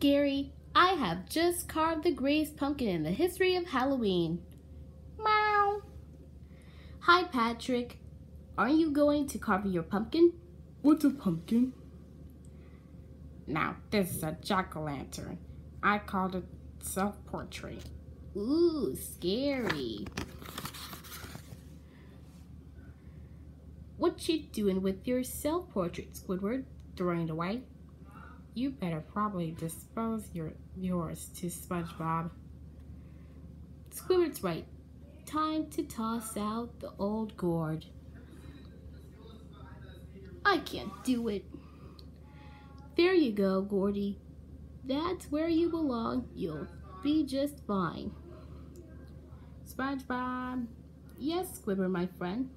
Gary, I have just carved the greatest pumpkin in the history of Halloween. Meow. Hi, Patrick. Aren't you going to carve your pumpkin? What's a pumpkin? Now, this is a jack-o'-lantern. I called it self-portrait. Ooh, scary. What you doing with your self-portrait, Squidward? Throwing it away? You better probably dispose your yours to SpongeBob. Squidward's right. Time to toss out the old gourd. I can't do it. There you go, Gordy. That's where you belong. You'll be just fine. SpongeBob. Yes, Squidward, my friend.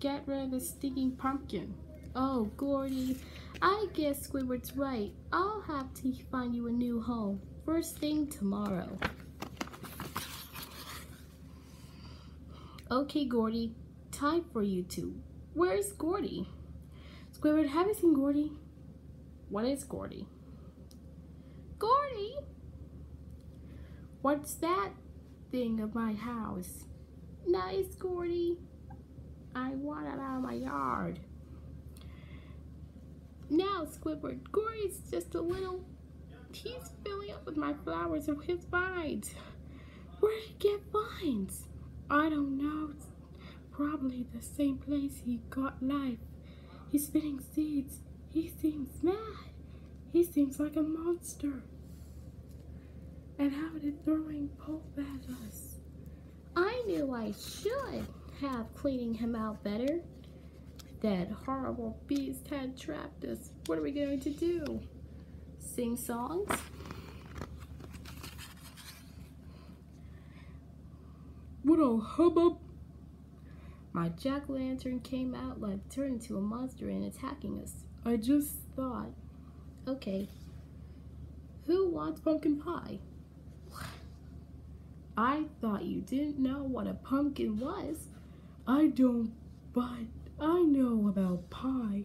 Get rid of the stinking pumpkin. Oh, Gordy. I guess Squidward's right. I'll have to find you a new home. First thing tomorrow. Okay, Gordy. Time for you two. Where's Gordy? Squidward, have you seen Gordy? What is Gordy? Gordy? What's that thing of my house? Nice, Gordy. I want it out of my yard. Now, Squidward, Gordy's just a little... He's filling up with my flowers of his vines. Where did he get vines? I don't know. It's probably the same place he got life. He's spitting seeds. He seems mad. He seems like a monster. And how did throwing pulp at us? I knew I should have cleaning him out better. That horrible beast had trapped us. What are we going to do? Sing songs? What a hubbub! My jack-o'-lantern came out like turned into a monster and attacking us. I just thought. Okay. Who wants pumpkin pie? I thought you didn't know what a pumpkin was. I don't, but I know about pie.